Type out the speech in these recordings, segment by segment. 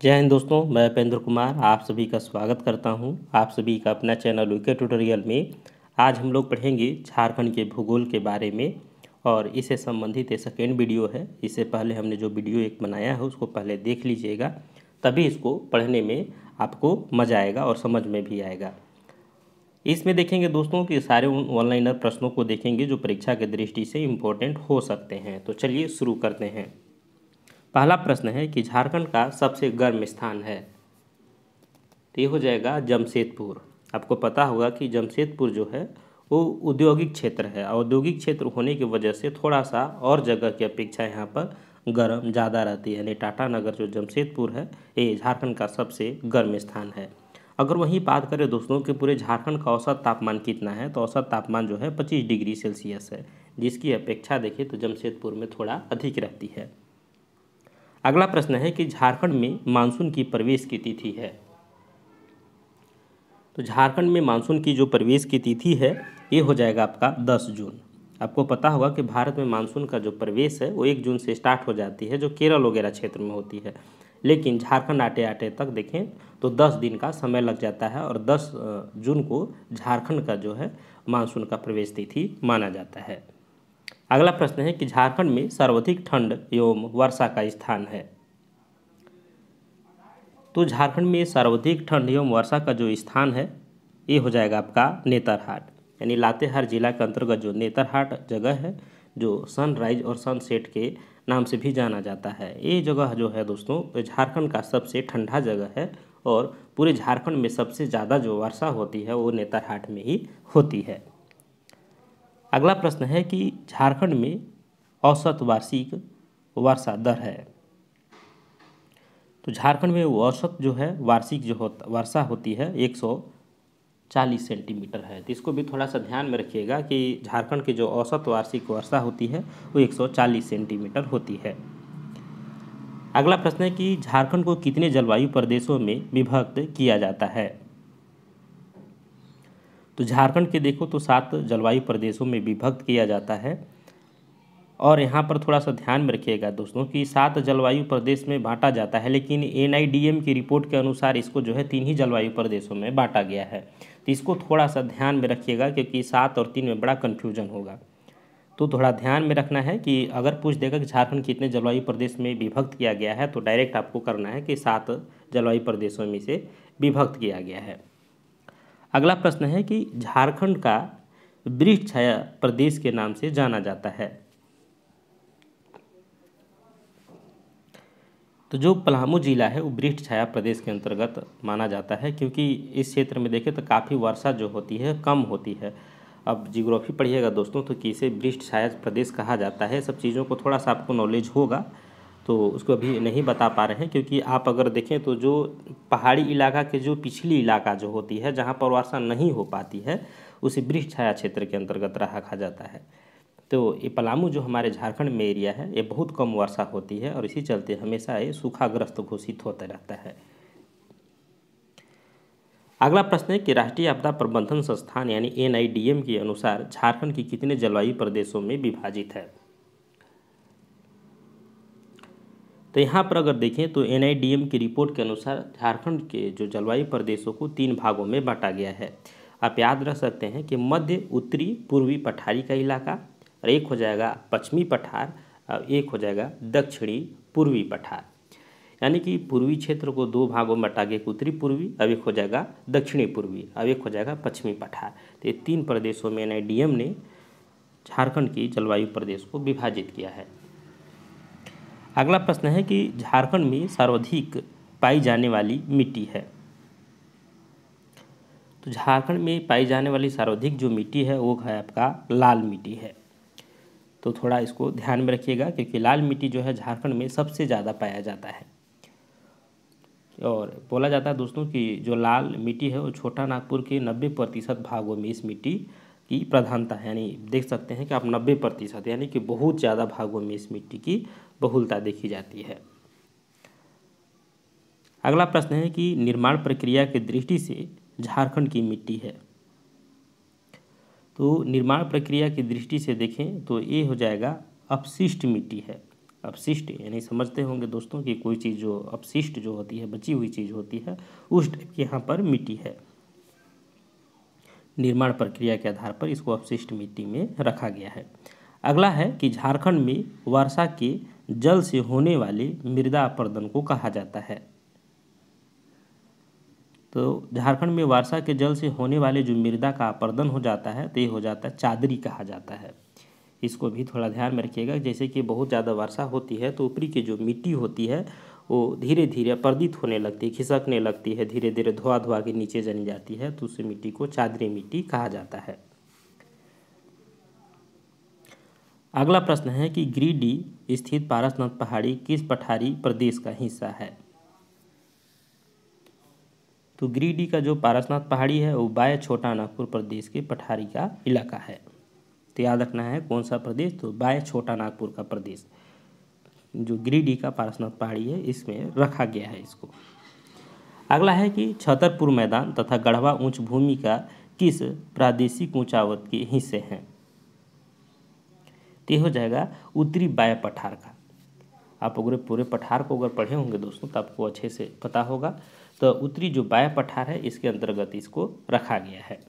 जय हिंद दोस्तों, मैं उपेंद्र कुमार आप सभी का स्वागत करता हूँ आप सभी का अपना चैनल वीके ट्यूटोरियल में। आज हम लोग पढ़ेंगे झारखंड के भूगोल के बारे में और इससे संबंधित ये सेकेंड वीडियो है। इससे पहले हमने जो वीडियो एक बनाया है, उसको पहले देख लीजिएगा, तभी इसको पढ़ने में आपको मज़ा आएगा और समझ में भी आएगा। इसमें देखेंगे दोस्तों कि सारे उन ऑनलाइनर प्रश्नों को देखेंगे जो परीक्षा के दृष्टि से इम्पोर्टेंट हो सकते हैं। तो चलिए शुरू करते हैं। पहला प्रश्न है कि झारखंड का सबसे गर्म स्थान है। तो ये हो जाएगा जमशेदपुर। आपको पता होगा कि जमशेदपुर जो है, वो औद्योगिक क्षेत्र है। औद्योगिक क्षेत्र होने की वजह से थोड़ा सा और जगह की अपेक्षा यहाँ पर गर्म ज़्यादा रहती है। यानी टाटा नगर जो जमशेदपुर है, ये झारखंड का सबसे गर्म स्थान है। अगर वहीं बात करें दोस्तों कि पूरे झारखंड का औसत तापमान कितना है तो औसत तापमान जो है पच्चीस डिग्री सेल्सियस है, जिसकी अपेक्षा देखें तो जमशेदपुर में थोड़ा अधिक रहती है। अगला प्रश्न है कि झारखंड में मानसून की प्रवेश की तिथि है। तो झारखंड में मानसून की जो प्रवेश की तिथि है, ये हो जाएगा आपका 10 जून। आपको पता होगा कि भारत में मानसून का जो प्रवेश है, वो एक जून से स्टार्ट हो जाती है, जो केरल वगैरह क्षेत्र में होती है। लेकिन झारखंड आटे आटे तक देखें तो 10 दिन का समय लग जाता है और 10 जून को झारखंड का जो है, मानसून का प्रवेश तिथि माना जाता है। अगला प्रश्न है कि झारखंड में सर्वाधिक ठंड एवं वर्षा का स्थान है। तो झारखंड में सर्वाधिक ठंड एवं वर्षा का जो स्थान है, ये हो जाएगा आपका नेतरहाट। यानी लातेहार जिला के अंतर्गत जो नेतरहाट जगह है, जो सनराइज और सनसेट के नाम से भी जाना जाता है, ये जगह जो है दोस्तों झारखंड का सबसे ठंडा जगह है और पूरे झारखंड में सबसे ज़्यादा जो वर्षा होती है, वो नेतरहाट में ही होती है। अगला प्रश्न है कि झारखंड में औसत वार्षिक वर्षा दर है। तो झारखंड में औसत जो है, वार्षिक जो होता, वर्षा होती है, एक सौ चालीस सेंटीमीटर है। तो इसको भी थोड़ा सा ध्यान में रखिएगा कि झारखंड की जो औसत वार्षिक वर्षा होती है, वो एक सौ चालीस सेंटीमीटर होती है। अगला प्रश्न है कि झारखंड को कितने जलवायु प्रदेशों में विभक्त किया जाता है? तो झारखंड के देखो तो सात जलवायु प्रदेशों में विभक्त किया जाता है। और यहाँ पर थोड़ा सा ध्यान में रखिएगा दोस्तों कि सात जलवायु प्रदेश में बांटा जाता है, लेकिन एनआईडीएम की रिपोर्ट के अनुसार इसको जो है तीन ही जलवायु प्रदेशों में बांटा गया है। तो इसको थोड़ा सा ध्यान में रखिएगा क्योंकि सात और तीन में बड़ा कन्फ्यूज़न होगा। तो थोड़ा ध्यान में रखना है कि अगर पूछ देगा कि झारखंड कितने जलवायु प्रदेश में विभक्त किया गया है तो डायरेक्ट आपको करना है कि सात जलवायु प्रदेशों में से विभक्त किया गया है। अगला प्रश्न है कि झारखंड का वृक्ष छाया प्रदेश के नाम से जाना जाता है। तो जो पलामू जिला है, वो वृक्ष छाया प्रदेश के अंतर्गत माना जाता है, क्योंकि इस क्षेत्र में देखें तो काफ़ी वर्षा जो होती है, कम होती है। अब जियोग्राफी पढ़िएगा दोस्तों तो किसे वृक्ष छाया प्रदेश कहा जाता है, सब चीज़ों को थोड़ा सा आपको नॉलेज होगा। तो उसको अभी नहीं बता पा रहे हैं, क्योंकि आप अगर देखें तो जो पहाड़ी इलाका के जो पिछली इलाका जो होती है, जहाँ पर वर्षा नहीं हो पाती है, उसे वृक्ष छाया क्षेत्र के अंतर्गत रखा जाता है। तो ये पलामू जो हमारे झारखंड में एरिया है, ये बहुत कम वर्षा होती है और इसी चलते हमेशा ये सूखाग्रस्त घोषित होता रहता है। अगला प्रश्न है कि राष्ट्रीय आपदा प्रबंधन संस्थान यानी एनआईडीएम के अनुसार झारखंड की कितने जलवायु प्रदेशों में विभाजित है? तो यहाँ पर अगर देखें तो एनआईडीएम की रिपोर्ट के अनुसार झारखंड के जो जलवायु प्रदेशों को तीन भागों में बांटा गया है। आप याद रख सकते हैं कि मध्य, उत्तरी, पूर्वी पठारी का इलाका, और एक हो जाएगा पश्चिमी पठार, और एक हो जाएगा दक्षिणी पूर्वी पठार। यानी कि पूर्वी क्षेत्र को दो भागों में बांटा गया उत्तरी पूर्वी, अब एक हो जाएगा दक्षिणी पूर्वी, अब एक हो जाएगा पश्चिमी पठार। तो ये तीन प्रदेशों में एनआईडीएम ने झारखंड की जलवायु प्रदेश को विभाजित किया है। अगला प्रश्न है कि झारखंड में सर्वाधिक पाई जाने वाली मिट्टी है। तो झारखंड में पाई जाने वाली सर्वाधिक जो मिट्टी है, वो है आपका लाल मिट्टी है। तो थोड़ा इसको ध्यान में रखिएगा, क्योंकि लाल मिट्टी जो है झारखंड में सबसे ज़्यादा पाया जाता है। और बोला जाता है दोस्तों कि जो लाल मिट्टी है, वो छोटा नागपुर के नब्बे प्रतिशत भागों में इस मिट्टी की प्रधानता है यानी देख सकते हैं कि आप नब्बे प्रतिशत, यानी कि बहुत ज़्यादा भागों में इस मिट्टी की बहुलता देखी जाती है। अगला प्रश्न है कि निर्माण प्रक्रिया की दृष्टि से झारखंड की मिट्टी है। तो निर्माण प्रक्रिया की दृष्टि से देखें तो ये हो जाएगा अपशिष्ट मिट्टी है। अपशिष्ट, यानी समझते होंगे दोस्तों कि कोई चीज़ जो अपशिष्ट जो होती है, बची हुई चीज़ होती है उस टाइप की यहाँ पर मिट्टी है। निर्माण प्रक्रिया के आधार पर इसको अपशिष्ट मिट्टी में रखा गया है। अगला है कि झारखंड में वर्षा के जल से होने वाले मृदा अपर्दन को कहा जाता है। तो झारखंड में वर्षा के जल से होने वाले जो मृदा का अपर्दन हो जाता है तो ये हो जाता है चादरी कहा जाता है। इसको भी थोड़ा ध्यान में रखिएगा, जैसे कि बहुत ज़्यादा वर्षा होती है तो ऊपरी की जो मिट्टी होती है वो धीरे धीरे अपर्दित होने लगती है, खिसकने लगती है धीरे धीरे धोआ धोआ के नीचे जनी जाती है तो उस मिट्टी को चादरी मिट्टी कहा जाता है। अगला प्रश्न है कि गिरिडीह स्थित पारसनाथ पहाड़ी किस पठारी प्रदेश का हिस्सा है? तो गिरिडीह का जो पारसनाथ पहाड़ी है, वो बाय छोटा नागपुर प्रदेश के पठारी का इलाका है। तो याद रखना है कौन सा प्रदेश? तो बाय छोटा नागपुर का प्रदेश। जो गिरिडीह का पारसनाथ पहाड़ी है, इसमें रखा गया है इसको। अगला है कि छतरपुर मैदान तथा गढ़वा उच्च भूमि का किस प्रादेशिक ऊंचावत के हिस्से हैं? तो हो जाएगा उत्तरी बाय पठार का। आप अगर पूरे पठार को अगर पढ़े होंगे दोस्तों तो आपको अच्छे से पता होगा। तो उत्तरी जो बाय पठार है, इसके अंतर्गत इसको रखा गया है।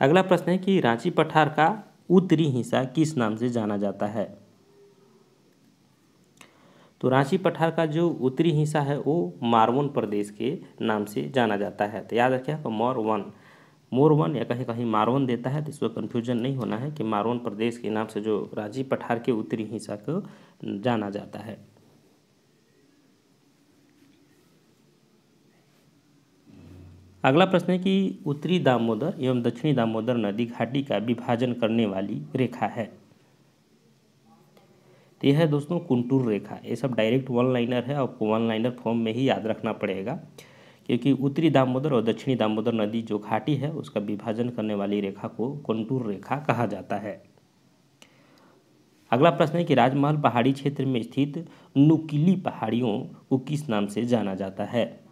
अगला प्रश्न है कि रांची पठार का उत्तरी हिस्सा किस नाम से जाना जाता है? तो रांची पठार का जो उत्तरी हिस्सा है, वो मारवन प्रदेश के नाम से जाना जाता है। तो याद रखिए मोर वन मोर वन या कहीं कहीं मारवन देता है तो इसको कन्फ्यूज़न नहीं होना है कि मारवन प्रदेश के नाम से जो रांची पठार के उत्तरी हिस्सा को जाना जाता है। अगला प्रश्न है कि उत्तरी दामोदर एवं दक्षिणी दामोदर नदी घाटी का विभाजन करने वाली रेखा है। तो यह है दोस्तों कुंटूर रेखा। ये सब डायरेक्ट वन लाइनर है, आपको वन लाइनर फॉर्म में ही याद रखना पड़ेगा, क्योंकि उत्तरी दामोदर और दक्षिणी दामोदर नदी जो घाटी है, उसका विभाजन करने वाली रेखा को कुंटूर रेखा कहा जाता है। अगला प्रश्न है कि राजमहल पहाड़ी क्षेत्र में स्थित नुकीली पहाड़ियों को किस नाम से जाना जाता है?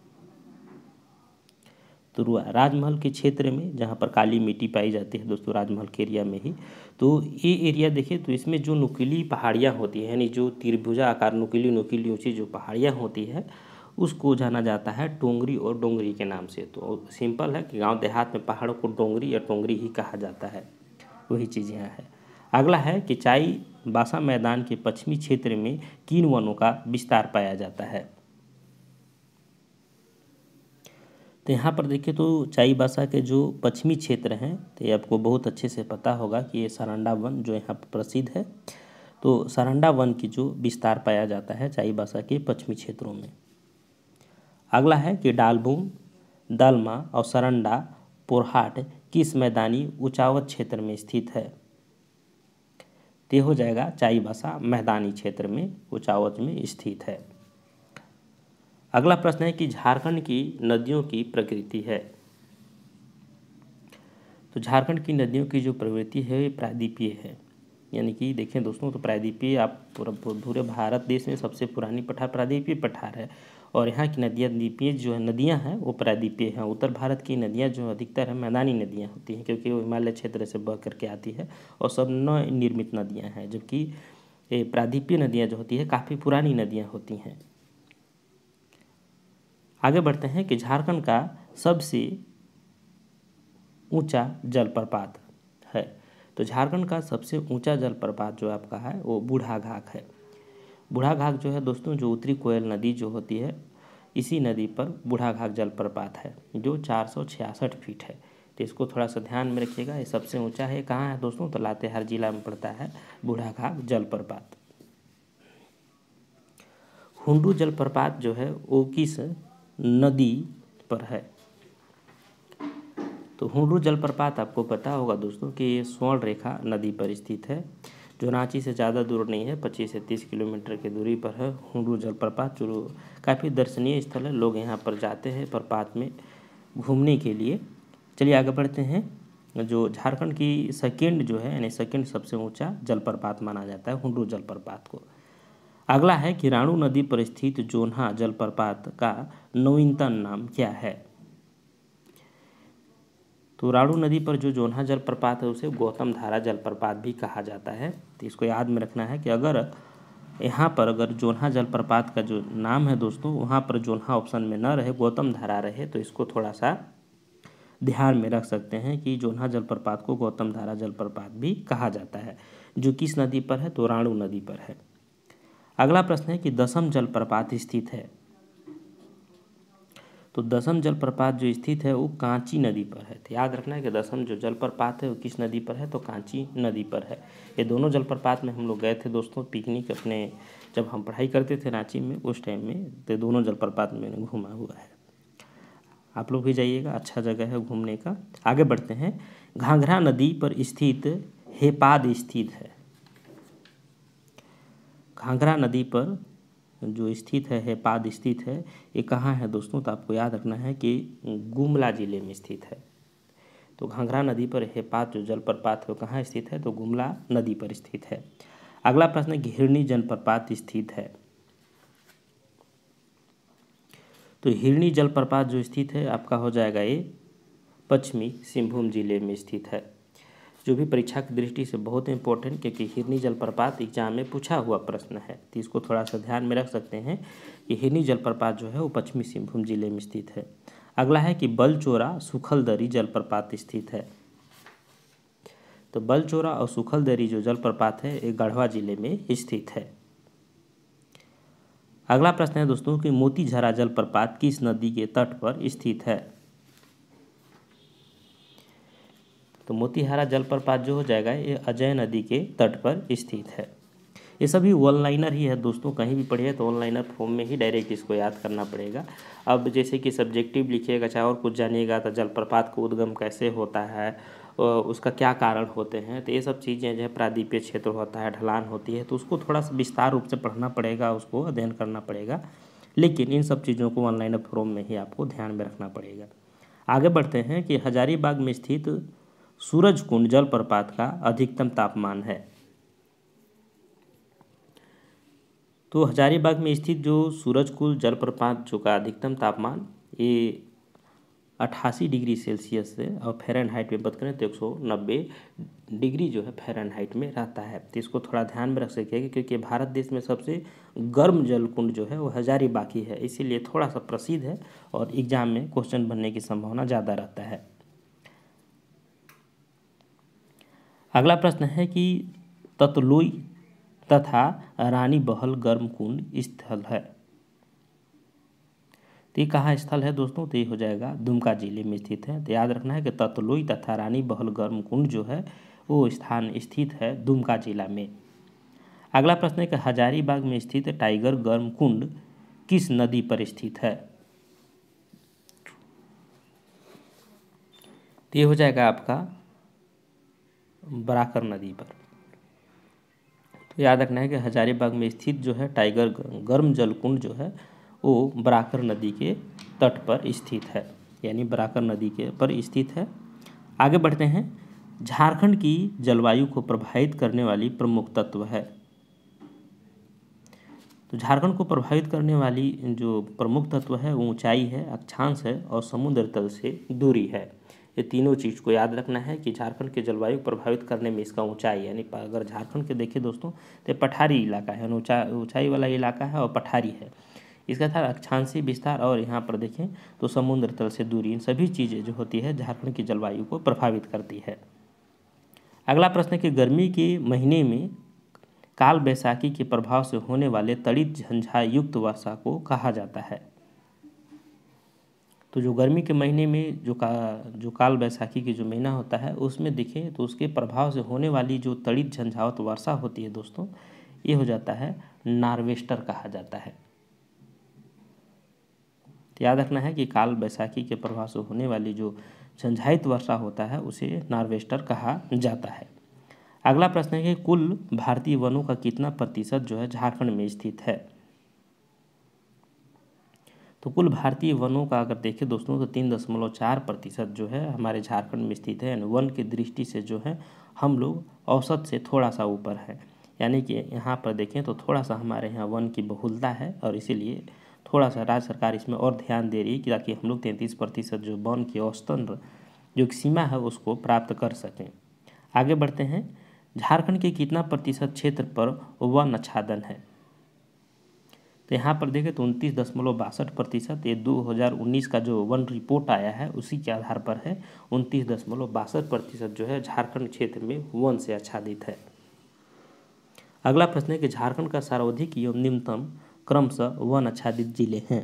तो राजमहल के क्षेत्र में जहाँ पर काली मिट्टी पाई जाती है दोस्तों, राजमहल के एरिया में ही। तो ये एरिया देखिए तो इसमें जो नुकीली पहाड़ियाँ होती हैं, यानी जो त्रिभुजा आकार नुकीली नुकीली ऊँची जो पहाड़ियाँ होती है, उसको जाना जाता है टोंगरी और डोंगरी के नाम से। तो सिंपल है कि गाँव देहात में पहाड़ों को डोंगरी या टोंगरी ही कहा जाता है। वही चीज़ यहाँ है। अगला है कि चाई बासा मैदान के पश्चिमी क्षेत्र में किन वनों का विस्तार पाया जाता है। तो यहाँ पर देखिए तो चाईबासा के जो पश्चिमी क्षेत्र हैं तो ये आपको बहुत अच्छे से पता होगा कि ये सारंडा वन जो यहाँ पर प्रसिद्ध है। तो सारंडा वन की जो विस्तार पाया जाता है चाईबासा के पश्चिमी क्षेत्रों में। अगला है कि डालबूम दलमा और सरंडा पोरहाट किस मैदानी उचावत क्षेत्र में स्थित है? तो हो जाएगा चाईबासा मैदानी क्षेत्र में उचावत में स्थित है। अगला प्रश्न है कि झारखंड की नदियों की प्रकृति है। तो झारखंड की नदियों की जो प्रवृत्ति है, ये प्रायद्वीपीय है। यानी कि देखें दोस्तों तो प्रायद्वीपीय आप पूरा पूरे भारत देश में सबसे पुरानी पठार प्रायद्वीपीय पठार है। और यहाँ की नदियाँ, द्वीपीय जो है, नदियाँ हैं, वो प्रायद्वीपीय हैं। उत्तर भारत की नदियाँ जो अधिकतर है, मैदानी नदियाँ होती हैं, क्योंकि वो हिमालय क्षेत्र से बह करके आती है। और सब नव निर्मित नदियाँ हैं, जबकि प्रायद्वीपीय नदियाँ जो होती है, काफ़ी पुरानी नदियाँ होती हैं। आगे बढ़ते हैं कि झारखंड का सबसे ऊँचा जलप्रपात है। तो झारखंड का सबसे ऊँचा जलप्रपात जो आपका है, वो बूढ़ा घाघ है। बूढ़ा घाघ जो है दोस्तों, जो उत्तरी कोयल नदी जो होती है, इसी नदी पर बूढ़ा घाघ जलप्रपात है, जो चार सौ छियासठ फीट है। तो इसको थोड़ा सा ध्यान में रखिएगा, ये सबसे ऊँचा है। कहाँ है दोस्तों? तो लातेहार जिला में पड़ता है बूढ़ा घाघ जलप्रपात। हुंडू जलप्रपात जो है वो किस नदी पर है। तो हुडू जलप्रपात आपको पता होगा दोस्तों कि ये स्वर्ण रेखा नदी पर स्थित है, जो रांची से ज़्यादा दूर नहीं है, पच्चीस से तीस किलोमीटर की दूरी पर है। हुडू जलप्रपात जो काफ़ी दर्शनीय स्थल है, लोग यहाँ पर जाते हैं प्रपात में घूमने के लिए। चलिए आगे बढ़ते हैं। जो झारखंड की सेकेंड जो है, यानी सेकेंड सबसे ऊँचा जलप्रपात माना जाता है, हुडू जलप्रपात को। अगला है कि राणू नदी पर स्थित जोन्हा जलप्रपात का नवीनतम नाम क्या है? तो राणू नदी पर जो जोन्हा जलप्रपात है, उसे गौतम धारा जलप्रपात भी कहा जाता है। तो इसको याद में रखना है कि अगर यहाँ पर अगर जोन्हा जलप्रपात का जो नाम है दोस्तों, वहाँ पर जोन्हा ऑप्शन में न रहे, गौतम धारा रहे तो इसको थोड़ा सा ध्यान में रख सकते हैं कि जोन्हा जलप्रपात को गौतम धारा जलप्रपात भी कहा जाता है, जो किस नदी पर है? तो राणू नदी पर है। अगला प्रश्न है कि दसम जलप्रपात स्थित है। तो दसम जलप्रपात जो स्थित है, वो कांची नदी पर है। तो याद रखना है कि दसम जो जलप्रपात है, वो किस नदी पर है? तो कांची नदी पर है। ये दोनों जलप्रपात में हम लोग गए थे दोस्तों, पिकनिक अपने जब हम पढ़ाई करते थे रांची में, उस टाइम में तो दोनों जलप्रपात मैंने घूमा हुआ है। आप लोग भी जाइएगा अच्छा जगह है घूमने का। आगे बढ़ते हैं। घाघरा नदी पर स्थित हेपाद स्थित है। घाघरा नदी पर जो स्थित है हेपाद स्थित है, ये कहाँ है दोस्तों? तो आपको याद रखना है कि गुमला ज़िले में स्थित है। तो घाघरा नदी पर हेपात जो जलप्रपात है वो कहाँ स्थित है? तो गुमला नदी पर स्थित है। अगला प्रश्न घिरनी जलप्रपात स्थित है। तो हिरणी जलप्रपात जो स्थित है, आपका हो जाएगा ये पश्चिमी सिंहभूम ज़िले में स्थित है। जो भी परीक्षा की दृष्टि से बहुत इंपॉर्टेंट क्योंकि हिरनी जलप्रपात एग्ज़ाम में पूछा हुआ प्रश्न है। तो इसको थोड़ा सा ध्यान में रख सकते हैं कि हिरनी जलप्रपात जो है वो पश्चिमी सिंहभूम ज़िले में स्थित है। अगला है कि बलचोरा सुखलदरी जलप्रपात स्थित है। तो बलचोरा और सुखलदरी जो जलप्रपात है, ये गढ़वा ज़िले में स्थित है। अगला प्रश्न है दोस्तों कि मोतीझरा जलप्रपात किस नदी के तट पर स्थित है तो मोतीहारा जलप्रपात जो हो जाएगा, ये अजय नदी के तट पर स्थित है। ये सभी वन लाइनर ही है दोस्तों, कहीं भी पढ़िए तो वन लाइनर फॉर्म में ही डायरेक्ट इसको याद करना पड़ेगा। अब जैसे कि सब्जेक्टिव लिखिएगा, चाहे और कुछ जानिएगा तो जलप्रपात का उद्गम कैसे होता है उसका क्या कारण होते हैं तो ये सब चीज़ें जो है प्रादीपीय क्षेत्र होता है, ढलान होती है तो उसको थोड़ा सा विस्तार रूप से पढ़ना पड़ेगा, उसको अध्ययन करना पड़ेगा। लेकिन इन सब चीज़ों को ऑनलाइन फॉर्म में ही आपको ध्यान में रखना पड़ेगा। आगे बढ़ते हैं कि हजारीबाग में स्थित सूरज कुंड जलप्रपात का अधिकतम तापमान है। तो हजारीबाग में स्थित जो सूरजकुंड जलप्रपात जो का अधिकतम तापमान, ये अट्ठासी डिग्री सेल्सियस से और फेरनहाइट में बात करें तो एक सौ नब्बे डिग्री जो है फेरनहाइट में रहता है। तो इसको थोड़ा ध्यान में रख सकेगा क्योंकि भारत देश में सबसे गर्म जल कुंड जो है वो हजारीबाग ही है। इसीलिए थोड़ा सा प्रसिद्ध है और एग्ज़ाम में क्वेश्चन बनने की संभावना ज़्यादा रहता है। अगला प्रश्न है कि ततलोई तथा रानी बहल गर्म कुंड स्थल है। तो ये कहाँ स्थल है दोस्तों? तो ये हो जाएगा दुमका ज़िले में स्थित है। तो याद रखना है कि ततलोई तथा रानी बहल गर्म कुंड जो है, वो स्थान स्थित है दुमका जिला में। अगला प्रश्न है कि हजारीबाग में स्थित टाइगर गर्म कुंड किस नदी पर स्थित है? तो ये हो जाएगा आपका बराकर नदी पर। तो याद रखना है कि हजारीबाग में स्थित जो है टाइगर गर्म जल कुंड जो है, वो बराकर नदी के तट पर स्थित है। यानी बराकर नदी के पर स्थित है। आगे बढ़ते हैं। झारखंड की जलवायु को प्रभावित करने वाली प्रमुख तत्व है। तो झारखंड को प्रभावित करने वाली जो प्रमुख तत्व है, वो ऊंचाई है, अक्षांश है और समुद्र तल से दूरी है। ये तीनों चीज़ को याद रखना है कि झारखंड के जलवायु प्रभावित करने में इसका ऊंचाई, यानी अगर झारखंड के देखिए दोस्तों तो पठारी इलाका है ऊँचा, ऊंचाई वाला इलाका है और पठारी है। इसका था अक्षांशी विस्तार और यहाँ पर देखें तो समुद्र तल से दूरी, इन सभी चीज़ें जो होती है झारखंड की जलवायु को प्रभावित करती है। अगला प्रश्न है कि गर्मी के महीने में काल बैसाखी के प्रभाव से होने वाले तड़ित झंझा युक्त वर्षा को कहा जाता है। तो जो गर्मी के महीने में जो का, जो काल बैसाखी की जो महीना होता है, उसमें देखें तो उसके प्रभाव से होने वाली जो तड़ित झंझावत वर्षा होती है दोस्तों, ये हो जाता है नार्वेस्टर कहा जाता है। तो याद रखना है कि काल बैसाखी के प्रभाव से होने वाली जो झंझाइत वर्षा होता है, उसे नार्वेस्टर कहा जाता है। अगला प्रश्न है कि कुल भारतीय वनों का कितना प्रतिशत जो है झारखंड में स्थित है? तो कुल भारतीय वनों का अगर देखें दोस्तों तो तीन दशमलव चार प्रतिशत जो है हमारे झारखंड में स्थित है। वन की दृष्टि से जो है हम लोग औसत से थोड़ा सा ऊपर है। यानी कि यहाँ पर देखें तो थोड़ा सा हमारे यहाँ वन की बहुलता है और इसीलिए थोड़ा सा राज्य सरकार इसमें और ध्यान दे रही है ताकि हम लोग तैंतीस प्रतिशत जो वन की औसतन जो सीमा है उसको प्राप्त कर सकें। आगे बढ़ते हैं। झारखंड के कितना प्रतिशत क्षेत्र पर वन आच्छादन है? तो यहाँ पर देखें तो उनतीस दशमलव बासठ प्रतिशत ये 2019 का जो वन रिपोर्ट आया है, उसी के आधार पर है, उनतीस दशमलव बासठ प्रतिशत जो है झारखंड क्षेत्र में वन से आच्छादित है। अगला प्रश्न है कि झारखंड का सर्वाधिक एवं न्यूनतम क्रमशः वन आच्छादित ज़िले हैं।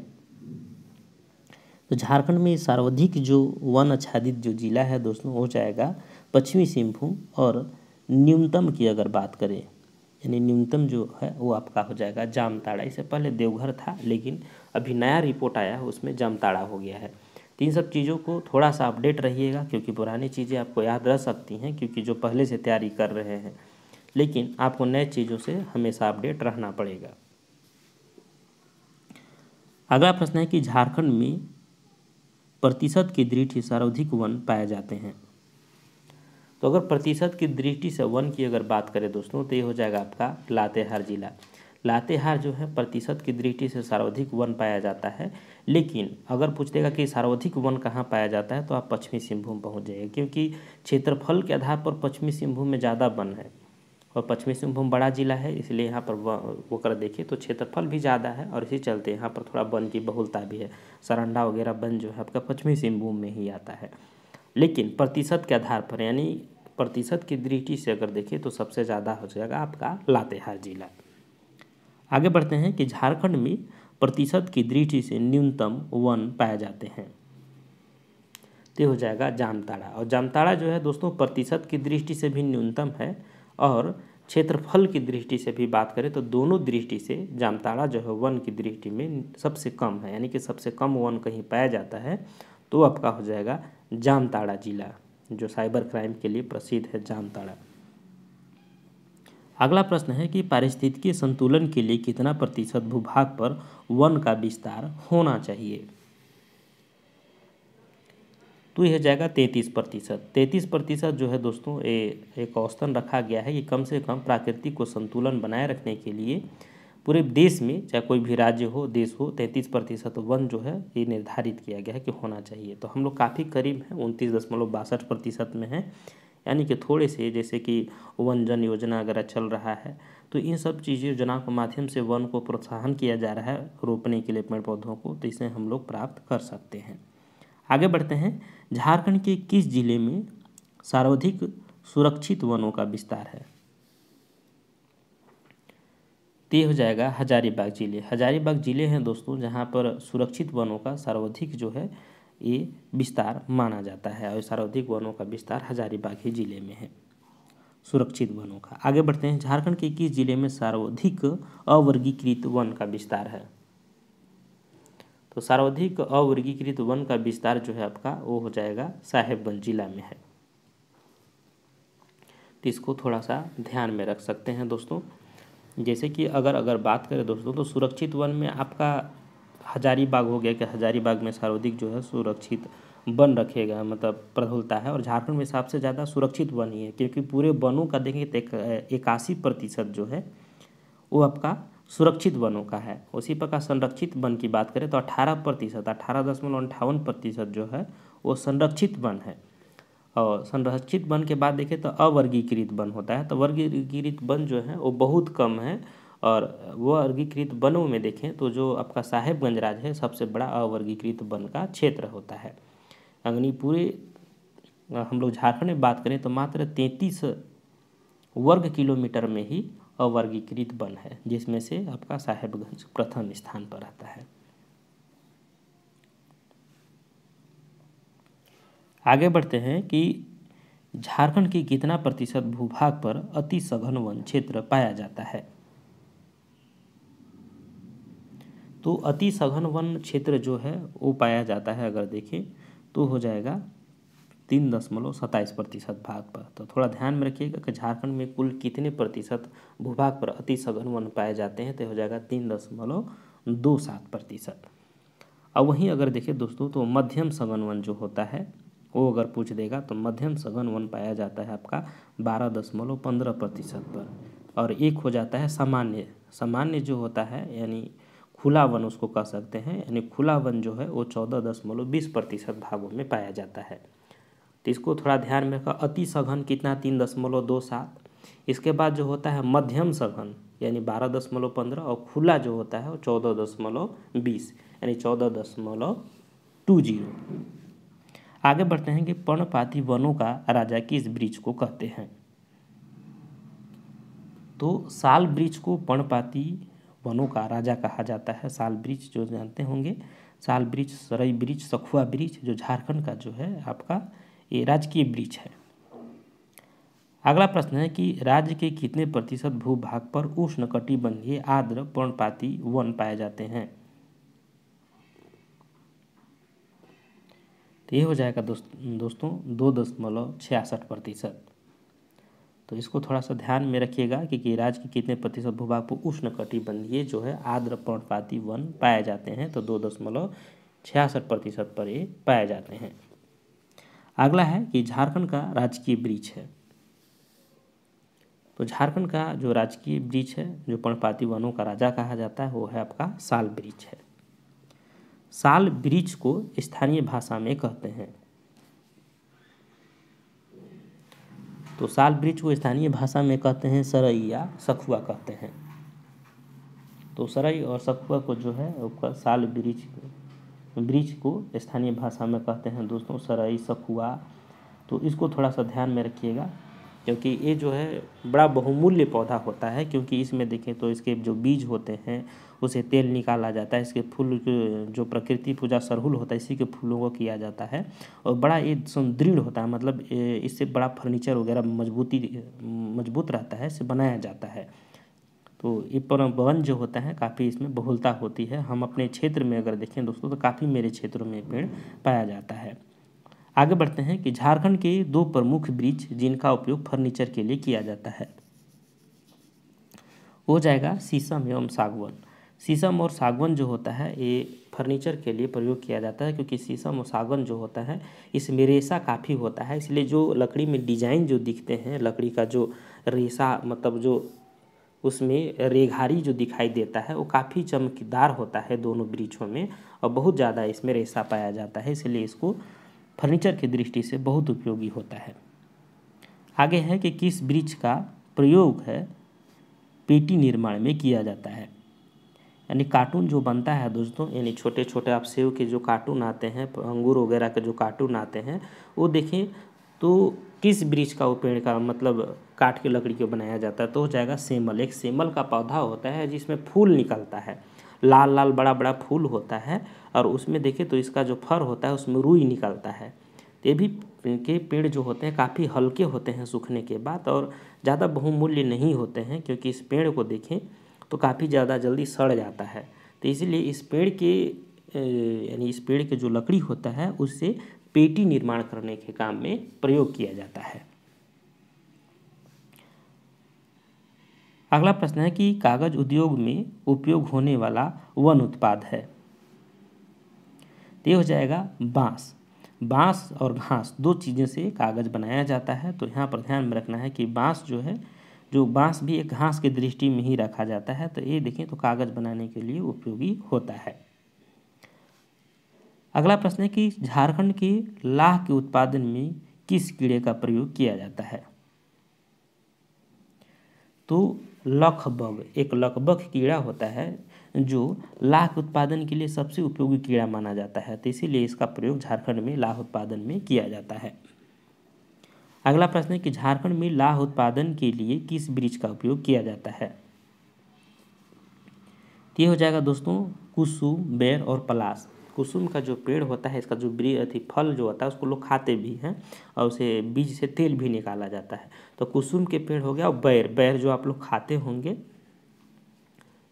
तो झारखंड में सर्वाधिक जो वन आच्छादित जो जिला है दोस्तों, हो जाएगा पश्चिमी सिंहभूम और न्यूनतम की अगर बात करें यानी न्यूनतम जो है, वो आपका हो जाएगा जामताड़ा। इससे पहले देवघर था, लेकिन अभी नया रिपोर्ट आया है, उसमें जामताड़ा हो गया है। तो इन सब चीज़ों को थोड़ा सा अपडेट रहिएगा, क्योंकि पुरानी चीज़ें आपको याद रह सकती हैं, क्योंकि जो पहले से तैयारी कर रहे हैं। लेकिन आपको नए चीज़ों से हमेशा अपडेट रहना पड़ेगा। अगला प्रश्न है कि झारखंड में प्रतिशत की दृष्टि सर्वाधिक वन पाए जाते हैं। तो अगर प्रतिशत की दृष्टि से वन की अगर बात करें दोस्तों तो ये हो जाएगा आपका लातेहार जिला। लातेहार जो है, प्रतिशत की दृष्टि से सर्वाधिक वन पाया जाता है। लेकिन अगर पूछ देगा कि सर्वाधिक वन कहाँ पाया जाता है तो आप पश्चिमी सिंहभूम पहुँच जाइए, क्योंकि क्षेत्रफल के आधार पर पश्चिमी सिंहभूम में ज़्यादा वन है। और पश्चिमी सिंहभूम बड़ा जिला है, इसलिए यहाँ पर वो कर देखिए तो क्षेत्रफल भी ज़्यादा है और इसी चलते यहाँ पर थोड़ा वन की बहुलता भी है। सरंडा वगैरह वन जो है, आपका पश्चिमी सिंहभूम में ही आता है। लेकिन प्रतिशत के आधार पर, यानी प्रतिशत की दृष्टि से अगर देखें तो सबसे ज़्यादा हो जाएगा आपका लातेहार जिला। आगे बढ़ते हैं कि झारखंड में प्रतिशत की दृष्टि से न्यूनतम वन पाए जाते हैं। तो हो जाएगा जामताड़ा। और जामताड़ा जो है दोस्तों, प्रतिशत की दृष्टि से भी न्यूनतम है और क्षेत्रफल की दृष्टि से भी बात करें तो दोनों दृष्टि से जामताड़ा जो है वन की दृष्टि में सबसे कम है। यानी कि सबसे कम वन कहीं पाया जाता है तो आपका हो जाएगा जामताड़ा जिला। जो साइबर क्राइम के लिए प्रसिद्ध है जामताड़ा। अगला प्रश्न है कि पारिस्थितिकीय संतुलन के लिए कितना प्रतिशत भूभाग पर वन का विस्तार होना चाहिए? तो यह जाएगा तैंतीस प्रतिशत। तैंतीस प्रतिशत जो है दोस्तों ये एक औसतन रखा गया है कि कम से कम प्राकृतिक को संतुलन बनाए रखने के लिए पूरे देश में, चाहे कोई भी राज्य हो, देश हो, तैंतीस प्रतिशत वन जो है, ये निर्धारित किया गया है कि होना चाहिए। तो हम लोग काफ़ी करीब हैं, उनतीस दशमलव बासठ प्रतिशत में हैं। यानी कि थोड़े से, जैसे कि वन जन योजना अगर चल रहा है तो इन सब चीज़ योजना के माध्यम से वन को प्रोत्साहन किया जा रहा है रोपने के लिए पेड़ पौधों को तो इसे हम लोग प्राप्त कर सकते हैं। आगे बढ़ते हैं। झारखंड के किस ज़िले में सर्वाधिक सुरक्षित वनों का विस्तार है? ते हो जाएगा हजारीबाग ज़िले। हजारीबाग ज़िले हैं दोस्तों, जहाँ पर सुरक्षित वनों का सर्वाधिक जो है, ये विस्तार माना जाता है। और सर्वाधिक वनों का विस्तार हजारीबाग ही ज़िले में है, सुरक्षित वनों का। आगे बढ़ते हैं। झारखंड के किस ज़िले में सर्वाधिक अवर्गीकृत वन का विस्तार है। तो सर्वाधिक अवर्गीकृत वन का विस्तार जो है आपका, वो हो जाएगा साहेबगंज जिला में है। तो इसको थोड़ा सा ध्यान में रख सकते हैं दोस्तों। जैसे कि अगर अगर बात करें दोस्तों तो सुरक्षित वन में आपका हजारीबाग हो गया कि हजारीबाग में सर्वाधिक जो है सुरक्षित वन रखेगा मतलब प्रधुलता है। और झारखंड में सबसे ज़्यादा सुरक्षित वन ही है, क्योंकि पूरे वनों का देखेंगे तो इक्यासी प्रतिशत जो है, वो आपका सुरक्षित वनों का है। उसी प्रकार संरक्षित वन की बात करें तो अठारह प्रतिशत, अठारह दशमलव अंठावन प्रतिशत जो है, वो संरक्षित वन है। और संरक्षित वन के बाद देखें तो अवर्गीकृत वन होता है। तो वर्गीकृत वन जो है, वो बहुत कम है और वर्गीकृत वनों में देखें तो जो आपका साहेबगंज राज है, सबसे बड़ा अवर्गीकृत वन का क्षेत्र होता है। अग्नि पूरे हम लोग झारखंड में बात करें तो मात्र तैंतीस वर्ग किलोमीटर में ही अवर्गीकृत वन है, जिसमें से आपका साहेबगंज प्रथम स्थान पर आता है। आगे बढ़ते हैं कि झारखंड के कितना प्रतिशत भूभाग पर अति सघन वन क्षेत्र पाया जाता है? तो अति सघन वन क्षेत्र जो है, वो पाया जाता है अगर देखें तो हो जाएगा तीन दशमलव सत्ताईस प्रतिशत भाग पर। तो थोड़ा ध्यान में रखिएगा कि झारखंड में कुल कितने प्रतिशत भूभाग पर अति सघन वन पाए जाते हैं तो हो जाएगा तीन दशमलव दो सात प्रतिशत। अब वहीं अगर देखें दोस्तों तो मध्यम सघन वन जो होता है वो अगर पूछ देगा तो मध्यम सघन वन पाया जाता है आपका बारह दशमलव पंद्रह प्रतिशत पर और एक हो जाता है सामान्य। सामान्य जो होता है, यानी खुला वन उसको कह सकते हैं, यानी खुला वन जो है वो चौदह दशमलव बीस प्रतिशत भागों में पाया जाता है। तो इसको थोड़ा ध्यान में रखा, अति सघन कितना? तीन दशमलव दो सात। इसके बाद जो होता है मध्यम सघन, यानी बारह दशमलव पंद्रह, और खुला जो होता है वो चौदह दशमलव बीस, यानी चौदह दशमलव टू ज़ीरो। आगे बढ़ते हैं कि पर्णपाती वनों का राजा किस वृक्ष को कहते हैं। तो साल वृक्ष को पर्णपाती वनों का राजा कहा जाता है। साल वृक्ष जो जानते होंगे, साल वृक्ष, सरई वृक्ष, सखुआ वृक्ष, जो झारखंड का जो है, आपका ये राजकीय वृक्ष है। अगला प्रश्न है कि राज्य के कितने प्रतिशत भूभाग पर उष्ण कटिबंधीय आर्द्र पर्णपाती वन पाए जाते हैं? तो ये हो जाएगा दोस्त दोस्तों दो दशमलव छियासठ प्रतिशत। तो इसको थोड़ा सा ध्यान में रखिएगा कि, कि राज्य के कितने प्रतिशत भूभाग पर उष्ण कटिबंधीय जो है आर्द्र पर्णपाती वन पाए जाते हैं तो दो दशमलव छियासठ प्रतिशत पर ये पाए जाते हैं। अगला है कि झारखंड का राजकीय वृक्ष है। तो झारखंड का जो राजकीय वृक्ष है जो पर्णपाती वनों का राजा कहा जाता है वो है आपका साल वृक्ष है। साल वृक्ष को स्थानीय भाषा में कहते हैं। तो साल वृक्ष को स्थानीय भाषा में कहते हैं सरई या सखुआ कहते हैं। तो सरई और सखुआ को जो है उसका साल वृक्ष वृक्ष को स्थानीय भाषा में कहते हैं। दोस्तों, सरई, सखुआ तो इसको थोड़ा सा ध्यान में रखिएगा। क्योंकि ये जो है बड़ा बहुमूल्य पौधा होता है, क्योंकि इसमें देखें तो इसके जो बीज होते हैं, उसे तेल निकाला जाता है, इसके फूल जो प्रकृति पूजा सरहुल होता है, इसी के फूलों को किया जाता है। और बड़ा ये सुदृढ़ होता है मतलब इससे बड़ा फर्नीचर वगैरह मजबूती, मज़बूत रहता है इसे बनाया जाता है। तो ये वन जो होता है, काफ़ी इसमें बहुलता होती है। हम अपने क्षेत्र में अगर देखें दोस्तों तो काफ़ी मेरे क्षेत्रों में पेड़ पाया जाता है। आगे बढ़ते हैं कि झारखंड के दो प्रमुख वृक्ष जिनका उपयोग फर्नीचर के लिए किया जाता है। हो जाएगा शीशम एवं सागवन। शीशम और सागवन जो होता है, ये फर्नीचर के लिए प्रयोग किया जाता है क्योंकि शीशम और सागवन जो होता है इसमें रेशा काफ़ी होता है। इसलिए जो लकड़ी में डिज़ाइन जो दिखते हैं, लकड़ी का जो रेशा मतलब जो उसमें रेघारी जो दिखाई देता है, वो काफ़ी चमकदार होता है दोनों वृक्षों में और बहुत ज़्यादा इसमें रेशा पाया जाता है। इसलिए इसको फर्नीचर की दृष्टि से बहुत उपयोगी होता है। आगे है कि किस वृक्ष का प्रयोग है, पेटी निर्माण में किया जाता है। यानी कार्टून जो बनता है दोस्तों, यानी छोटे छोटे आप सेव के जो कार्टून आते हैं, अंगूर वगैरह के जो कार्टून आते हैं, वो देखें तो किस वृक्ष का वो पेड़ का मतलब काट के लकड़ी को बनाया जाता है तो हो जाएगा सेमल। एक सेमल का पौधा होता है जिसमें फूल निकलता है। लाल लाल बड़ा बड़ा फूल होता है और उसमें देखें तो इसका जो फर होता है, उसमें रुई निकलता है। तो ये भी के पेड़ जो होते हैं, काफ़ी हल्के होते हैं सूखने के बाद और ज़्यादा बहुमूल्य नहीं होते हैं, क्योंकि इस पेड़ को देखें तो काफ़ी ज़्यादा जल्दी सड़ जाता है। तो इसीलिए इस पेड़ के यानी इस पेड़ के जो लकड़ी होता है उससे पेटी निर्माण करने के काम में प्रयोग किया जाता है। अगला प्रश्न है कि कागज़ उद्योग में उपयोग होने वाला वन उत्पाद है। ये हो जाएगा बाँस। बाँस और घास दो चीज़ें से कागज़ बनाया जाता है तो यहाँ पर ध्यान में रखना है कि बाँस जो है, जो बाँस भी एक घास की दृष्टि में ही रखा जाता है तो ये देखें तो कागज़ बनाने के लिए उपयोगी होता है। अगला प्रश्न है कि झारखंड के लाह के उत्पादन में किस कीड़े का प्रयोग किया जाता है? तो लखबग, एक लखबग कीड़ा होता है जो के उत्पादन के लिए सबसे उपयोगी कीड़ा माना जाता है। तो इसीलिए इसका प्रयोग झारखंड में लाह उत्पादन में किया जाता है। अगला प्रश्न है कि झारखंड में लाह उत्पादन के लिए किस वृक्ष का उपयोग किया जाता है? ये हो जाएगा दोस्तों, कुसुम, बेर और पलास कुसुम का जो पेड़ होता है, इसका जो अथी फल जो होता है, उसको लोग खाते भी हैं और उसे बीज से तेल भी निकाला जाता है। तो कुसुम के पेड़ हो गया और बैर। बैर जो आप लोग खाते होंगे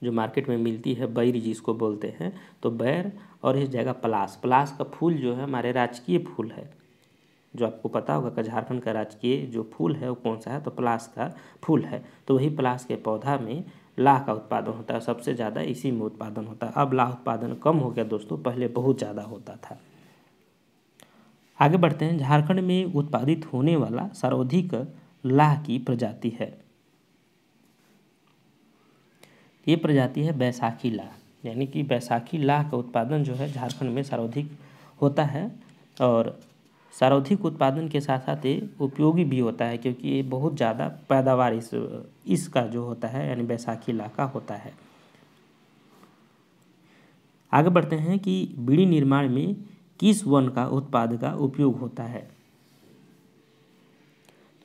जो मार्केट में मिलती है बैर जिसको बोलते हैं तो बैर और इस जगह पलास। पलास का फूल जो है हमारे राजकीय फूल है। जो आपको पता होगा कि झारखंड का राजकीय जो फूल है वो कौन सा है? तो पलास का फूल है। तो वही पलास के पौधा में लाह का उत्पादन होता है, सबसे ज़्यादा इसी में उत्पादन होता है। अब लाह उत्पादन कम हो गया दोस्तों, पहले बहुत ज़्यादा होता था। आगे बढ़ते हैं। झारखंड में उत्पादित होने वाला सर्वाधिक लाह की प्रजाति है। ये प्रजाति है बैसाखी लाह यानी कि बैसाखी लाह का उत्पादन जो है झारखंड में सर्वाधिक होता है और सर्वाधिक उत्पादन के साथ साथ ये उपयोगी भी होता है क्योंकि ये बहुत ज़्यादा पैदावार इस, इसका जो होता है, यानी बैसाखी लाह का होता है। आगे बढ़ते हैं कि बीड़ी निर्माण में किस वन का उत्पाद का उपयोग होता है।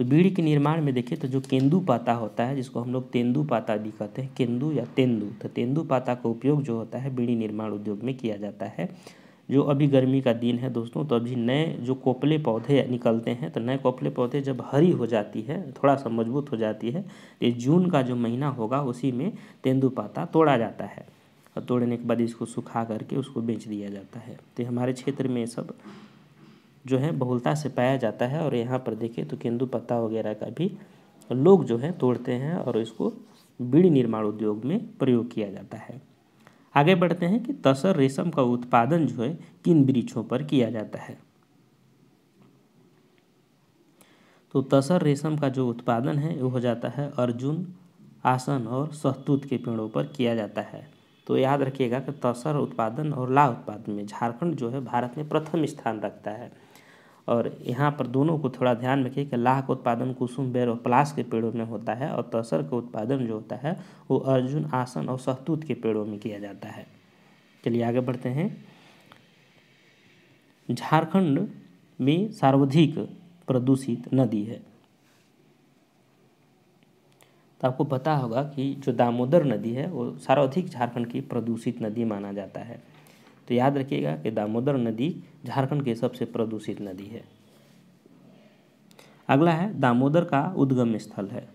तो बीड़ी के निर्माण में देखिए तो जो केंदू पाता होता है, जिसको हम लोग तेंदु पाता भी कहते हैं, केंदू या तेंदु तो तेंदु पाता का उपयोग जो होता है बीड़ी निर्माण उद्योग में किया जाता है। जो अभी गर्मी का दिन है दोस्तों तो अभी नए जो कोपले पौधे निकलते हैं तो नए कोपले पौधे जब हरी हो जाती है, थोड़ा सा मज़बूत हो जाती है तो जून का जो महीना होगा उसी में तेंदु पाता तोड़ा जाता है। और तोड़ने के बाद इसको सुखा करके उसको बेच दिया जाता है। तो हमारे क्षेत्र में सब जो है बहुलता से पाया जाता है और यहाँ पर देखें तो केंदू पत्ता वगैरह का भी लोग जो है तोड़ते हैं और इसको बीड़ी निर्माण उद्योग में प्रयोग किया जाता है। आगे बढ़ते हैं कि तसर रेशम का उत्पादन जो है किन वृक्षों पर किया जाता है। तो तसर रेशम का जो उत्पादन है, वो हो जाता है अर्जुन, आसन और सहतूत के पेड़ों पर किया जाता है। तो याद रखिएगा कि तसर उत्पादन और ला उत्पादन में झारखंड जो है भारत में प्रथम स्थान रखता है। और यहाँ पर दोनों को थोड़ा ध्यान रखिए कि लाह का उत्पादन कुसुम, बेर और पलाश के पेड़ों में होता है और तसर का उत्पादन जो होता है, वो अर्जुन, आसन और सहतूत के पेड़ों में किया जाता है। चलिए आगे बढ़ते हैं। झारखंड में सर्वाधिक प्रदूषित नदी है। तो आपको पता होगा कि जो दामोदर नदी है, वो सर्वाधिक झारखंड की प्रदूषित नदी माना जाता है। तो याद रखिएगा कि दामोदर नदी झारखंड की सबसे प्रदूषित नदी है। अगला है, दामोदर का उद्गम स्थल है।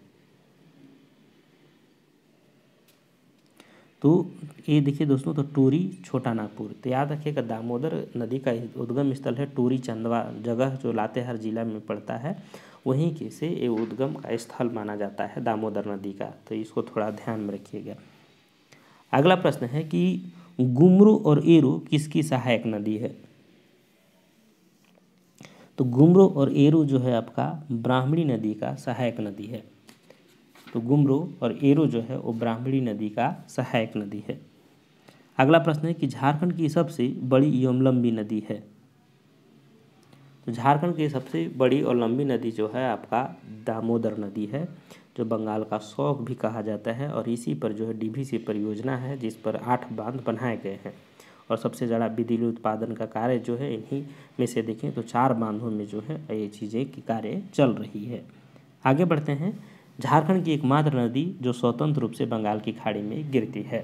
तो ये देखिए दोस्तों तो टूरी छोटा नागपुर। तो याद रखिएगा दामोदर नदी का उद्गम स्थल है टूरी चंदवा जगह, जो लातेहार जिला में पड़ता है। वहीं के से ये उद्गम का स्थल माना जाता है, दामोदर नदी का। तो इसको थोड़ा ध्यान में रखिएगा। अगला प्रश्न है कि गुमरू और एरू किसकी सहायक नदी है? तो गुमरू और एरू जो है आपका ब्राह्मणी नदी का सहायक नदी है। तो गुमरू और एरू जो है वो ब्राह्मणी नदी का सहायक नदी है। अगला प्रश्न है कि झारखंड की सबसे बड़ी एवं लंबी नदी है। तो झारखंड की सबसे बड़ी और लंबी नदी जो है आपका दामोदर नदी है। जो बंगाल का शौक भी कहा जाता है और इसी पर जो है डीवीसी परियोजना है, जिस पर आठ बाँध बनाए गए हैं। और सबसे ज़्यादा बिजली उत्पादन का कार्य जो है इन्हीं में से देखें तो चार बांधों में जो है ये चीज़ें की कार्य चल रही है। आगे बढ़ते हैं। झारखंड की एकमात्र नदी जो स्वतंत्र रूप से बंगाल की खाड़ी में गिरती है।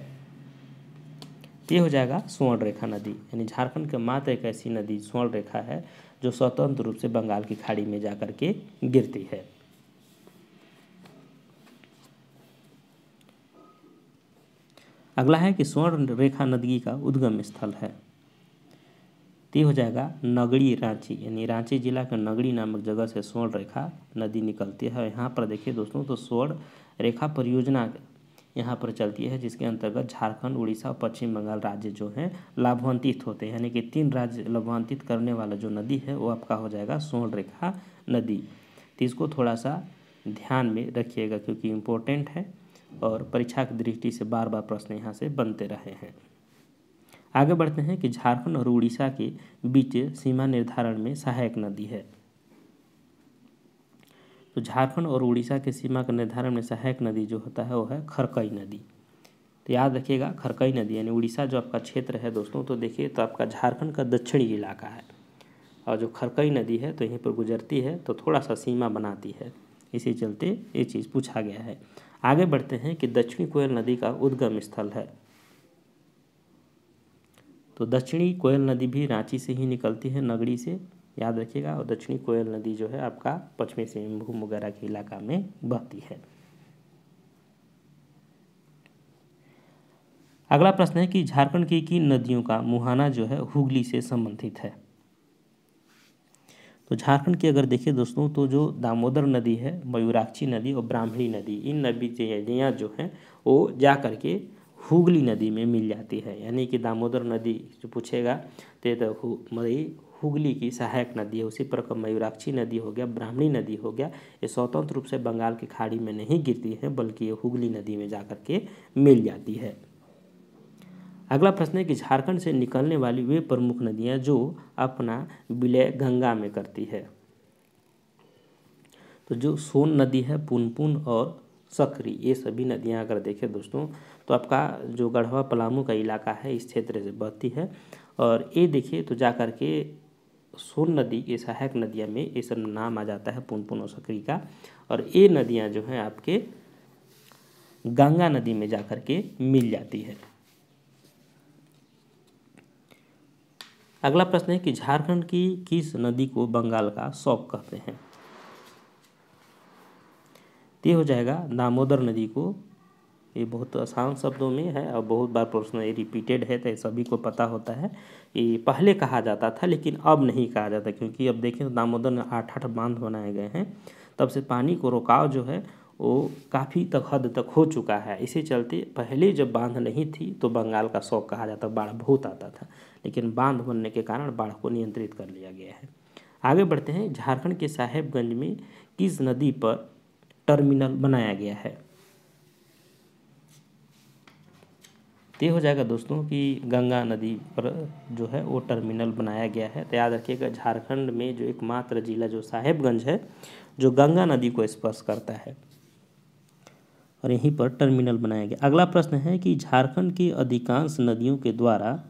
ये हो जाएगा स्वर्ण रेखा नदी। यानी झारखंड के मात्र एक ऐसी नदी स्वर्ण रेखा है जो स्वतंत्र रूप से बंगाल की खाड़ी में जाकर के गिरती है। अगला है कि स्वर्ण रेखा नदी का उद्गम स्थल है। तो हो जाएगा नगड़ी रांची, यानी रांची जिला के नगड़ी नामक जगह से स्वर्ण रेखा नदी निकलती है। यहाँ पर देखिए दोस्तों तो स्वर्ण रेखा परियोजना यहाँ पर चलती है, जिसके अंतर्गत झारखंड, उड़ीसा और पश्चिम बंगाल राज्य जो हैं लाभान्वित होते हैं। यानी कि तीन राज्य लाभान्वित करने वाला जो नदी है, वो आपका हो जाएगा स्वर्ण रेखा नदी। तो इसको थोड़ा सा ध्यान में रखिएगा, क्योंकि इम्पोर्टेंट है। और परीक्षा की दृष्टि से बार बार प्रश्न यहाँ से बनते रहे हैं। आगे बढ़ते हैं कि झारखंड और उड़ीसा के बीच सीमा निर्धारण में सहायक नदी है। तो झारखंड और उड़ीसा के सीमा के निर्धारण में सहायक नदी जो होता है, वो है खरकई नदी। तो याद रखिएगा, खरकई नदी यानी उड़ीसा जो आपका क्षेत्र है दोस्तों तो देखिए तो आपका झारखंड का दक्षिणी इलाका है। और जो खरकई नदी है तो यहीं पर गुजरती है तो थोड़ा सा सीमा बनाती है। इसी चलते ये चीज़ पूछा गया है। आगे बढ़ते हैं कि दक्षिणी कोयल नदी का उद्गम स्थल है। तो दक्षिणी कोयल नदी भी रांची से ही निकलती है, नगड़ी से। याद रखिएगा, और दक्षिणी कोयल नदी जो है आपका पश्चिमी सिंहभूम वगैरह के इलाका में बहती है। अगला प्रश्न है कि झारखंड की किन नदियों का मुहाना जो है हुगली से संबंधित है? तो झारखंड की अगर देखिए दोस्तों तो जो दामोदर नदी है, मयूराक्षी नदी और ब्राह्मणी नदी, इन नदी नदियाँ जो हैं, वो जा कर के हुगली नदी में मिल जाती है। यानी कि दामोदर नदी जो पूछेगा तो मई, हुगली की सहायक नदी है। उसी प्रकार मयूराक्षी नदी हो गया, ब्राह्मणी नदी हो गया, ये स्वतंत्र रूप से बंगाल की खाड़ी में नहीं गिरती है, बल्कि ये हुगली नदी में जा के मिल जाती है। अगला प्रश्न है कि झारखंड से निकलने वाली वे प्रमुख नदियाँ जो अपना विलय गंगा में करती है। तो जो सोन नदी है, पुनपुन और सकरी, ये सभी नदियाँ अगर देखें दोस्तों तो आपका जो गढ़वा पलामू का इलाका है, इस क्षेत्र से बहती है। और ये देखिए तो जा कर के सोन नदी के सहायक नदियाँ में ये सब नाम आ जाता है, पुनपुन और सकरी का। और ये नदियाँ जो हैं, आपके गंगा नदी में जा कर के मिल जाती है। अगला प्रश्न है कि झारखंड की किस नदी को बंगाल का शौक कहते हैं? ये हो जाएगा दामोदर नदी को। ये बहुत आसान शब्दों में है और बहुत बार प्रश्न ये रिपीटेड है तो सभी को पता होता है। ये पहले कहा जाता था, लेकिन अब नहीं कहा जाता, क्योंकि अब देखें तो दामोदर में आठ आठ बाँध बनाए गए हैं। तब से पानी को रोकाव जो है वो काफ़ी तक हद तक हो चुका है। इसी चलते पहले जब बाँध नहीं थी तो बंगाल का शौक कहा जाता बाढ़ बहुत आता था, लेकिन बाँध बनने के कारण बाढ़ को नियंत्रित कर लिया गया है। आगे बढ़ते हैं, झारखंड के साहेबगंज में किस नदी पर टर्मिनल बनाया गया है? तो हो जाएगा दोस्तों कि गंगा नदी पर जो है, वो टर्मिनल बनाया गया है। तो याद रखिएगा, झारखंड में जो एकमात्र जिला जो साहेबगंज है, जो गंगा नदी को स्पर्श करता है और यहीं पर टर्मिनल बनाया गया। अगला प्रश्न है कि झारखंड की अधिकांश नदियों के द्वारा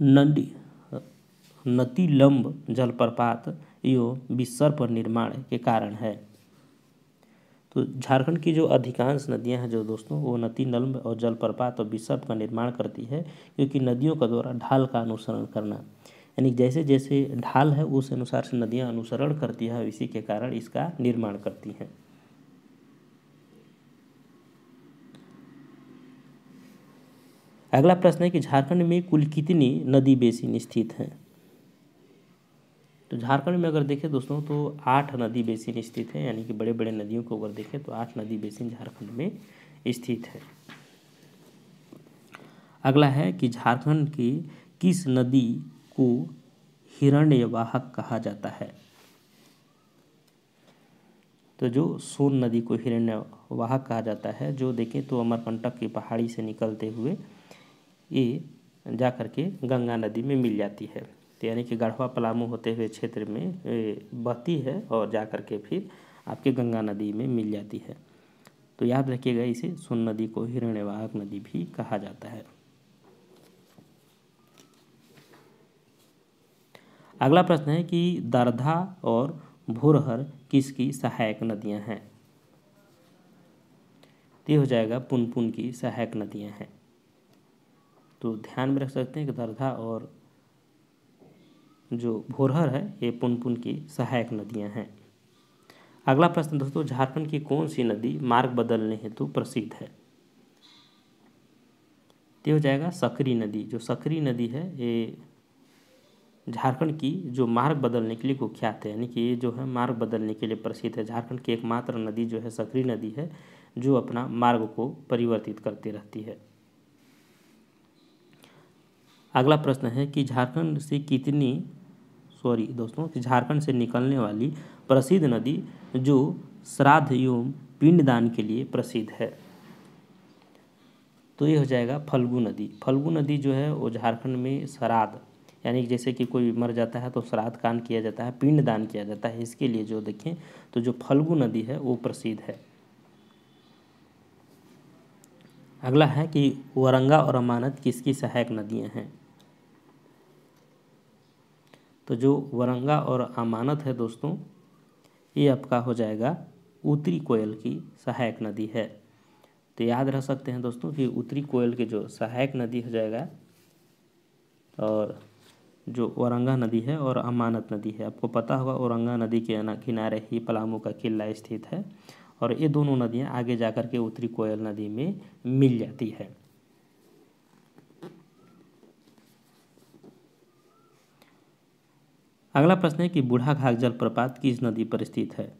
नदी, नतीलंब जलप्रपात एवं विसर्प निर्माण के कारण है। तो झारखंड की जो अधिकांश नदियाँ हैं जो दोस्तों, वो नदी नल्म और जलप्रपात और विसर्प का निर्माण करती है, क्योंकि नदियों का द्वारा ढाल का अनुसरण करना, यानी जैसे जैसे ढाल है, उस अनुसार से नदियाँ अनुसरण करती है इसी के कारण इसका निर्माण करती हैं। अगला प्रश्न है कि झारखंड में कुल कितनी नदी बेसिन स्थित हैं? तो झारखंड में अगर देखें दोस्तों तो आठ नदी बेसिन स्थित है, यानी कि बड़े बड़े नदियों को अगर देखें तो आठ नदी बेसिन झारखंड में स्थित है। अगला है कि झारखंड की किस नदी को हिरण्यवाहक कहा जाता है? तो जो सोन नदी को हिरण्यवाहक कहा जाता है, जो देखें तो अमरकंटक की पहाड़ी से निकलते हुए ये जा कर के गंगा नदी में मिल जाती है। तो यानी कि गढ़वा पलामू होते हुए क्षेत्र में बहती है और जा कर के फिर आपके गंगा नदी में मिल जाती है। तो याद रखिएगा, इसे सोन नदी को हिरण्यवाहक नदी भी कहा जाता है। अगला प्रश्न है कि दरधा और भोरहर किसकी सहायक नदियाँ हैं? ये हो जाएगा पुनपुन की सहायक नदियाँ हैं। तो ध्यान में रख सकते हैं कि दरधा और जो भोरहर है, ये पुनपुन की सहायक नदियाँ हैं। अगला प्रश्न, दोस्तों, झारखंड की कौन सी नदी मार्ग बदलने हेतु प्रसिद्ध है? ये हो जाएगा सकरी नदी। जो सकरी नदी है, ये झारखंड की जो मार्ग बदलने के लिए कुख्यात है, यानी कि ये जो है मार्ग बदलने के लिए प्रसिद्ध है। झारखंड की एकमात्र नदी जो है सकरी नदी है, जो अपना मार्ग को परिवर्तित करती रहती है। अगला प्रश्न है कि झारखंड से कितनी सॉरी दोस्तों झारखंड से निकलने वाली प्रसिद्ध नदी जो श्राद्ध एवं पिंडदान के लिए प्रसिद्ध है। तो ये हो जाएगा फल्गु नदी। फल्गु नदी जो है वो झारखंड में श्राद्ध, यानी जैसे कि कोई मर जाता है तो श्राद्ध कान किया जाता है, पिंडदान किया जाता है। इसके लिए जो देखें तो जो फल्गु नदी है वो प्रसिद्ध है। अगला है कि वरंगा और अमानत किसकी सहायक नदियाँ हैं? तो जो वरंगा और अमानत है दोस्तों, ये आपका हो जाएगा उत्तरी कोयल की सहायक नदी है। तो याद रख सकते हैं दोस्तों कि उत्तरी कोयल की जो सहायक नदी हो जाएगा और जो औरंगा नदी है और अमानत नदी है। आपको पता होगा औरंगा नदी के किनारे ही पलामू का किला स्थित है और ये दोनों नदियाँ आगे जाकर के उत्तरी कोयल नदी में मिल जाती है। अगला प्रश्न है कि बूढ़ा घाघ जलप्रपात किस नदी पर स्थित है?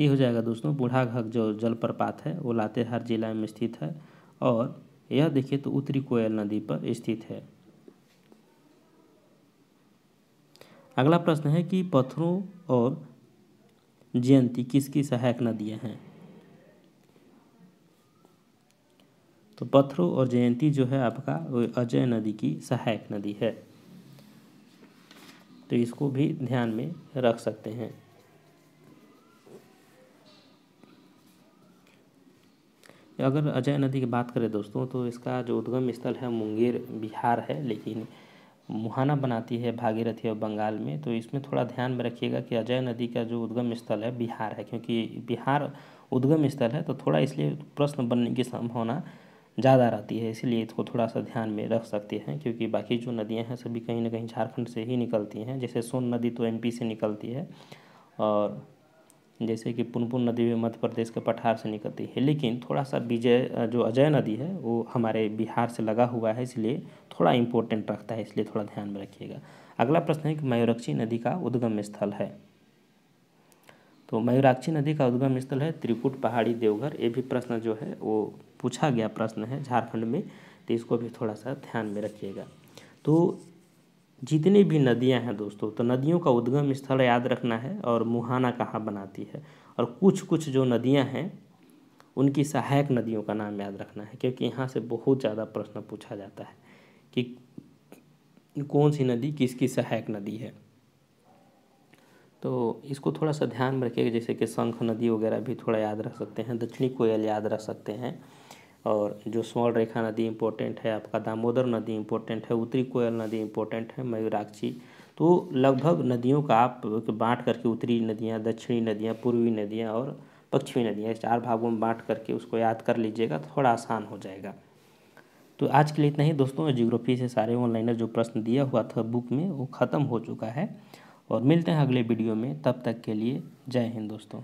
ये हो जाएगा दोस्तों, बूढ़ा घाघ जो जलप्रपात है, वो लातेहार जिला में स्थित है और यह देखिए तो उत्तरी कोयल नदी पर स्थित है। अगला प्रश्न है कि पत्थरों और जयंती किसकी सहायक नदियाँ हैं? तो पत्थरों और जयंती जो है आपका अजय नदी की सहायक नदी है। तो इसको भी ध्यान में रख सकते हैं। अगर अजय नदी की बात करें दोस्तों तो इसका जो उद्गम स्थल है, मुंगेर बिहार है, लेकिन मुहाना बनाती है भागीरथी और बंगाल में। तो इसमें थोड़ा ध्यान में रखिएगा कि अजय नदी का जो उद्गम स्थल है, बिहार है, क्योंकि बिहार उद्गम स्थल है तो थोड़ा इसलिए प्रश्न बनने की संभावना ज़्यादा रहती है, इसलिए इसको थोड़ा सा ध्यान में रख सकते हैं, क्योंकि बाकी जो नदियाँ हैं सभी कहीं ना कहीं झारखंड से ही निकलती हैं। जैसे सोन नदी तो एमपी से निकलती है, और जैसे कि पुनपुन नदी भी मध्य प्रदेश के पठार से निकलती है। लेकिन थोड़ा सा विजय, जो अजय नदी है, वो हमारे बिहार से लगा हुआ है, इसलिए थोड़ा इम्पोर्टेंट रखता है, इसलिए थोड़ा ध्यान में रखिएगा। अगला प्रश्न है कि मयूराक्षी नदी का उद्गम स्थल है। तो मयूराक्षी नदी का उद्गम स्थल है त्रिकुट पहाड़ी देवघर, ये भी प्रश्न जो है, वो पूछा गया प्रश्न है झारखंड में तो इसको भी थोड़ा सा ध्यान में रखिएगा। तो जितनी भी नदियाँ हैं दोस्तों तो नदियों का उद्गम स्थल याद रखना है और मुहाना कहाँ बनाती है? और कुछ कुछ जो नदियाँ हैं, उनकी सहायक नदियों का नाम याद रखना है, क्योंकि यहाँ से बहुत ज़्यादा प्रश्न पूछा जाता है कि कौन सी नदी किसकी सहायक नदी है। तो इसको थोड़ा सा ध्यान में रखिएगा, जैसे कि शंख नदी वगैरह भी थोड़ा याद रख सकते हैं, दक्षिणी कोयल याद रख सकते हैं। और जो स्वर्ण रेखा नदी इम्पोर्टेंट है, आपका दामोदर नदी इम्पोर्टेंट है, उत्तरी कोयल नदी इम्पोर्टेंट है, मयूराक्षी। तो लगभग नदियों का आप बांट करके उत्तरी नदियाँ, दक्षिणी नदियाँ, पूर्वी नदियाँ और पश्चिमी नदियाँ चार भागों में बांट करके उसको याद कर लीजिएगा तो थोड़ा आसान हो जाएगा। तो आज के लिए इतना ही दोस्तों जियोग्राफी से सारे ऑनलाइनर जो प्रश्न दिया हुआ था बुक में, वो ख़त्म हो चुका है। और मिलते हैं अगले वीडियो में, तब तक के लिए जय हिंद दोस्तों।